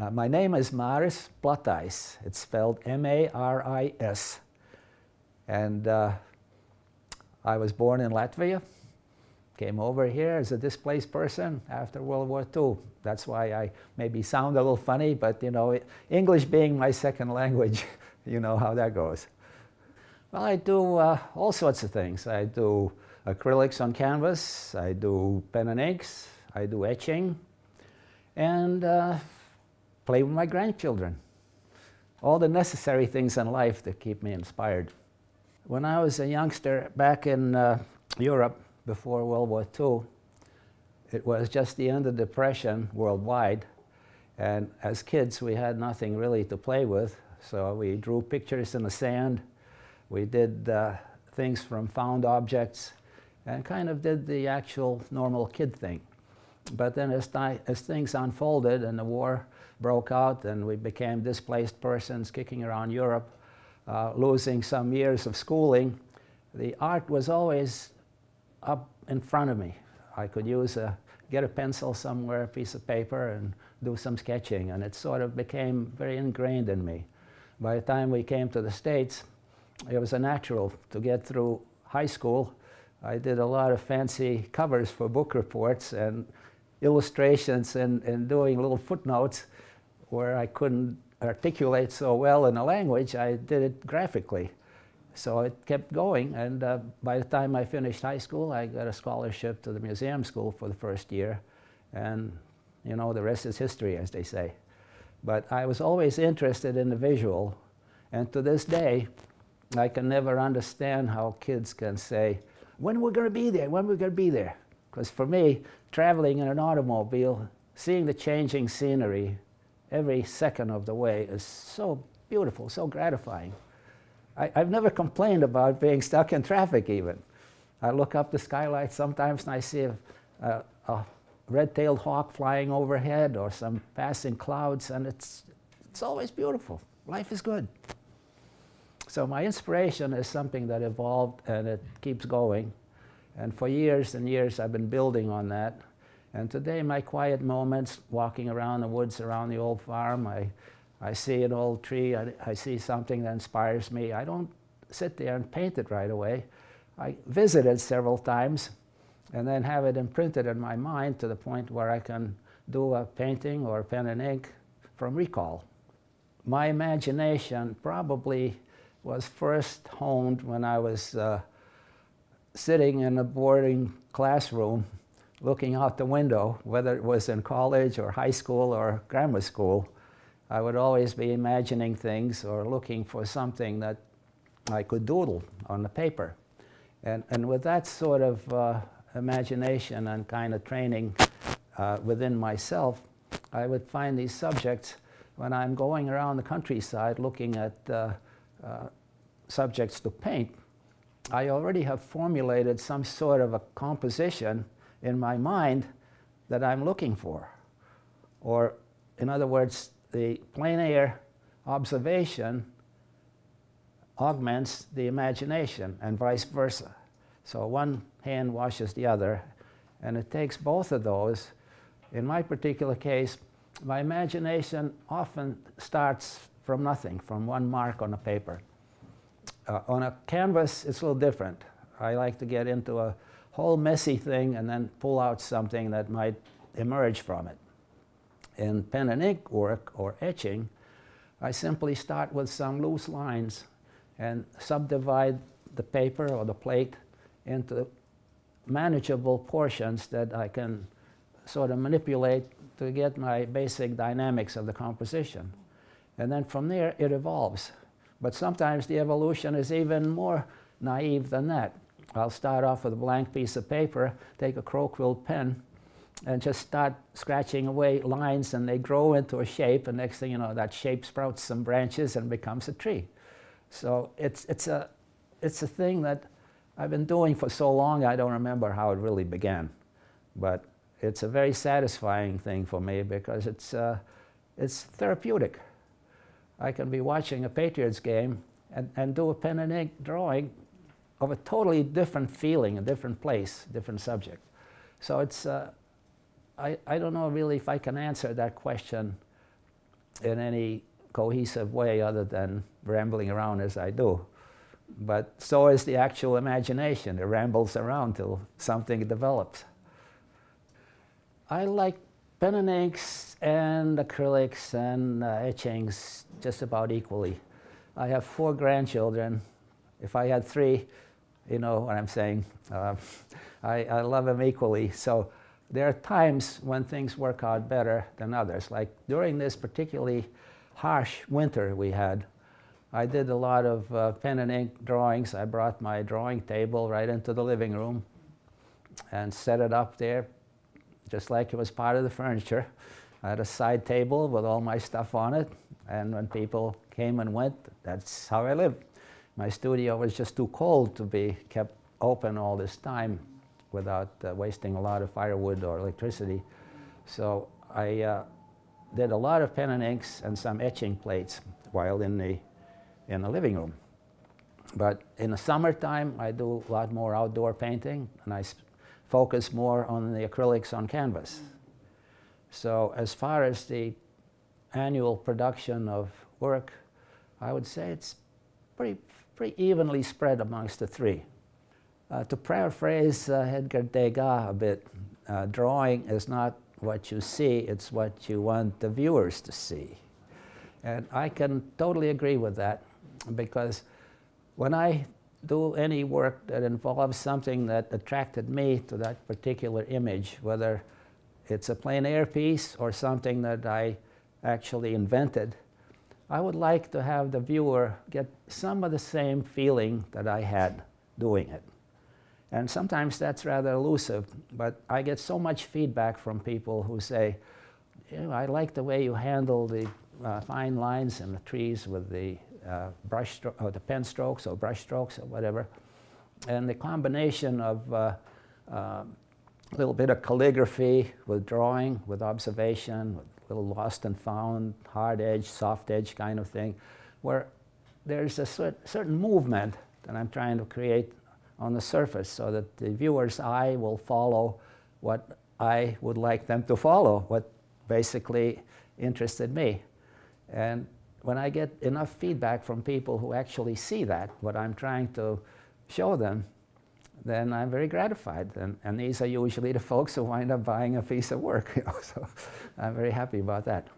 Uh, my name is Maris Platais. It's spelled M-A-R-I-S. And uh, I was born in Latvia. Came over here as a displaced person after World War II. That's why I maybe sound a little funny, but you know, English being my second language, you know how that goes. Well, I do uh, all sorts of things. I do acrylics on canvas, I do pen and inks, I do etching, and uh, play with my grandchildren. All the necessary things in life that keep me inspired. When I was a youngster back in uh, Europe before World War II, it was just the end of Depression worldwide. And as kids, we had nothing really to play with. So we drew pictures in the sand. We did uh, things from found objects and kind of did the actual normal kid thing. But then as, as things unfolded and the war broke out and we became displaced persons kicking around Europe, uh, losing some years of schooling, the art was always up in front of me. I could use a, get a pencil somewhere, a piece of paper, and do some sketching, and it sort of became very ingrained in me. By the time we came to the States, it was a natural to get through high school. I did a lot of fancy covers for book reports and illustrations and, and doing little footnotes where I couldn't articulate so well in a language, I did it graphically. So it kept going, and uh, by the time I finished high school, I got a scholarship to the museum school for the first year, and you know, the rest is history, as they say. But I was always interested in the visual, and to this day, I can never understand how kids can say, when we're going to be there, when we're going to be there. Because for me, traveling in an automobile, seeing the changing scenery every second of the way is so beautiful, so gratifying. I, have never complained about being stuck in traffic even. I look up the skylight sometimes and I see a, a, a red-tailed hawk flying overhead or some passing clouds and it's, it's always beautiful. Life is good. So my inspiration is something that evolved and it keeps going. And for years and years I've been building on that. And today my quiet moments, walking around the woods around the old farm, I, I see an old tree, I, I see something that inspires me. I don't sit there and paint it right away. I visit it several times and then have it imprinted in my mind to the point where I can do a painting or pen and ink from recall. My imagination probably was first honed when I was uh, sitting in a boarding classroom looking out the window, whether it was in college or high school or grammar school, I would always be imagining things or looking for something that I could doodle on the paper. And, and with that sort of uh, imagination and kind of training uh, within myself, I would find these subjects when I'm going around the countryside looking at uh, uh subjects to paint. I already have formulated some sort of a composition in my mind that I'm looking for. Or, in other words, the plein air observation augments the imagination and vice versa. So one hand washes the other, and it takes both of those. In my particular case, my imagination often starts from nothing, from one mark on a paper. Uh, on a canvas, it's a little different. I like to get into a whole messy thing and then pull out something that might emerge from it in pen and ink work or etching, I simply start with some loose lines and subdivide the paper or the plate into manageable portions that I can sort of manipulate to get my basic dynamics of the composition. And then from there, it evolves. But sometimes the evolution is even more naive than that. I'll start off with a blank piece of paper, take a crow quill pen, and just start scratching away lines and they grow into a shape and next thing you know that shape sprouts some branches and becomes a tree. So it's, it's, a, it's a thing that I've been doing for so long I don't remember how it really began. But it's a very satisfying thing for me because it's, uh, it's therapeutic. I can be watching a Patriots game and, and do a pen and ink drawing of a totally different feeling, a different place, different subject. So it's, uh, I, I don't know really if I can answer that question in any cohesive way other than rambling around as I do. But so is the actual imagination. It rambles around till something develops. I like pen and inks and acrylics and uh, etchings just about equally. I have four grandchildren. If I had three, you know what I'm saying. Uh, I, I love them equally. So there are times when things work out better than others. Like during this particularly harsh winter we had, I did a lot of uh, pen and ink drawings. I brought my drawing table right into the living room and set it up there just like it was part of the furniture. I had a side table with all my stuff on it, and when people came and went, that's how I lived. My studio was just too cold to be kept open all this time without uh, wasting a lot of firewood or electricity. So I uh, did a lot of pen and inks and some etching plates while in the, in the living room. But in the summertime, I do a lot more outdoor painting, and I focus more on the acrylics on canvas. So as far as the annual production of work, I would say it's pretty, pretty evenly spread amongst the three. Uh, to paraphrase uh, Edgar Degas a bit, uh, drawing is not what you see, it's what you want the viewers to see. And I can totally agree with that because when I do any work that involves something that attracted me to that particular image, whether it's a plein air piece or something that I actually invented, I would like to have the viewer get some of the same feeling that I had doing it. And sometimes that's rather elusive, but I get so much feedback from people who say, you know, I like the way you handle the uh, fine lines in the trees with the uh, brush or the pen strokes or brush strokes or whatever. And the combination of uh, uh, a little bit of calligraphy with drawing, with observation, with a little lost and found, hard edge, soft edge kind of thing, where there's a cer certain movement that I'm trying to create on the surface so that the viewer's eye will follow what I would like them to follow, what basically interested me. And when I get enough feedback from people who actually see that, what I'm trying to show them, then I'm very gratified. And, and these are usually the folks who wind up buying a piece of work. So I'm very happy about that.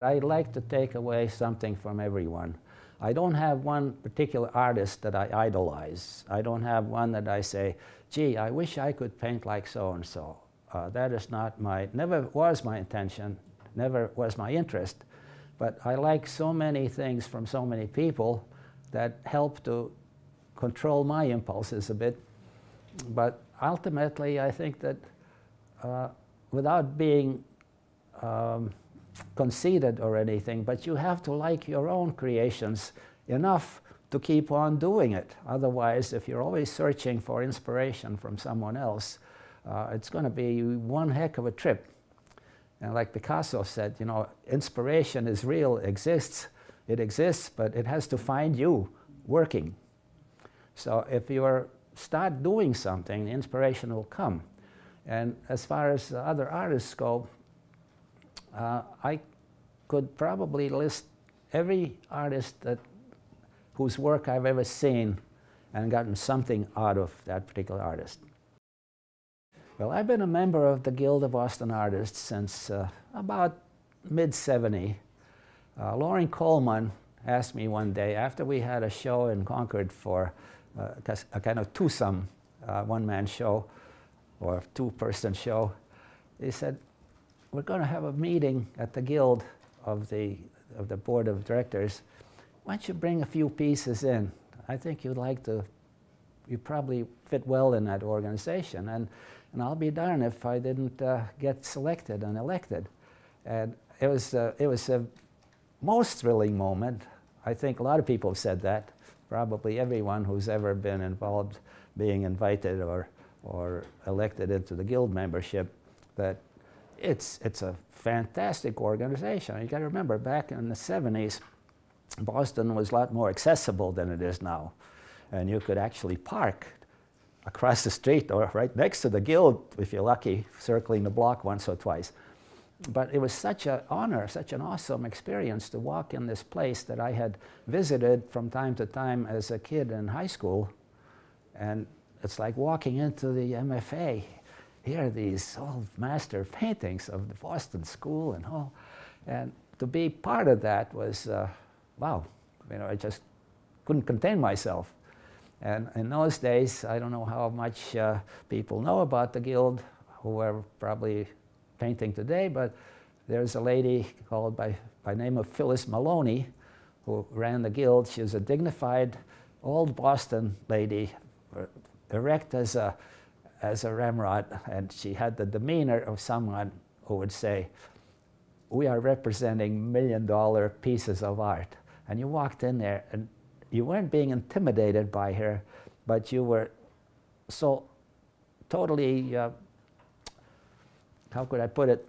I like to take away something from everyone. I don't have one particular artist that I idolize. I don't have one that I say, gee, I wish I could paint like so-and-so. Uh, that is not my, never was my intention, never was my interest. But I like so many things from so many people that help to control my impulses a bit. But ultimately, I think that uh, without being um, conceited or anything, but you have to like your own creations enough to keep on doing it. Otherwise, if you're always searching for inspiration from someone else, uh, it's going to be one heck of a trip. And like Picasso said, you know, inspiration is real, exists, it exists, but it has to find you working. So if you start doing something, the inspiration will come. And as far as other artists go, uh, I could probably list every artist that, whose work I've ever seen and gotten something out of that particular artist. Well, I've been a member of the Guild of Boston Artists since uh, about mid-70. Uh, Loren Coleman asked me one day, after we had a show in Concord for uh, a kind of twosome uh, one-man show or two-person show, he said, we're going to have a meeting at the Guild of the, of the Board of Directors. Why don't you bring a few pieces in? I think you'd like to, you probably fit well in that organization. And and I'll be darned if I didn't uh, get selected and elected. And it was, uh, it was a most thrilling moment. I think a lot of people have said that. Probably everyone who's ever been involved being invited or, or elected into the guild membership, that it's, it's a fantastic organization. You got to remember, back in the 70s, Boston was a lot more accessible than it is now. And you could actually park across the street or right next to the guild, if you're lucky, circling the block once or twice. but it was such an honor, such an awesome experience to walk in this place that I had visited from time to time as a kid in high school. And it's like walking into the MFA. Here are these old master paintings of the Boston School and all. And to be part of that was, uh, wow, you know, I just couldn't contain myself. And in those days, I don't know how much uh, people know about the Guild, who are probably painting today, but there's a lady called by, by name of Phyllis Maloney who ran the guild. She was a dignified old Boston lady, erect as a, as a ramrod, and she had the demeanor of someone who would say, we are representing million dollar pieces of art. And you walked in there and you weren't being intimidated by her, but you were so totally uh, how could I put it,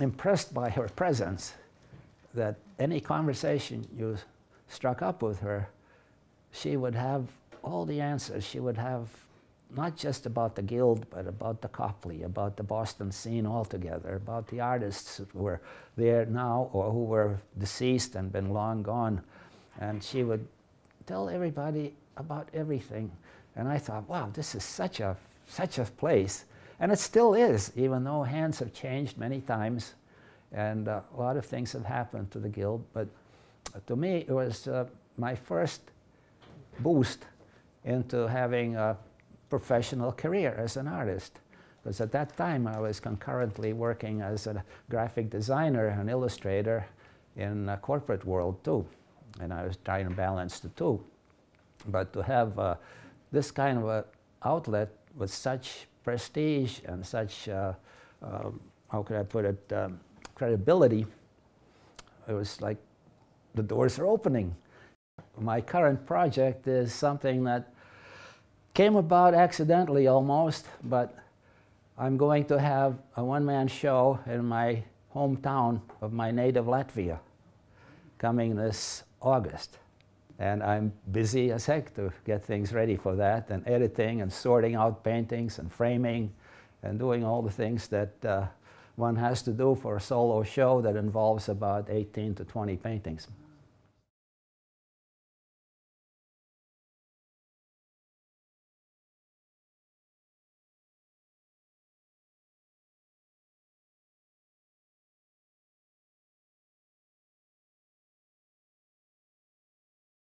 impressed by her presence that any conversation you struck up with her, she would have all the answers. She would have not just about the Guild, but about the Copley, about the Boston scene altogether, about the artists who were there now or who were deceased and been long gone. And she would tell everybody about everything. And I thought, wow, this is such a, such a place and it still is, even though hands have changed many times and uh, a lot of things have happened to the Guild. But to me, it was uh, my first boost into having a professional career as an artist. Because at that time, I was concurrently working as a graphic designer and illustrator in the corporate world too. And I was trying to balance the two. But to have uh, this kind of a outlet with such prestige and such, uh, um, how could I put it, um, credibility, it was like the doors are opening. My current project is something that came about accidentally almost, but I'm going to have a one-man show in my hometown of my native Latvia coming this August. And I'm busy as heck to get things ready for that and editing and sorting out paintings and framing and doing all the things that uh, one has to do for a solo show that involves about 18 to 20 paintings.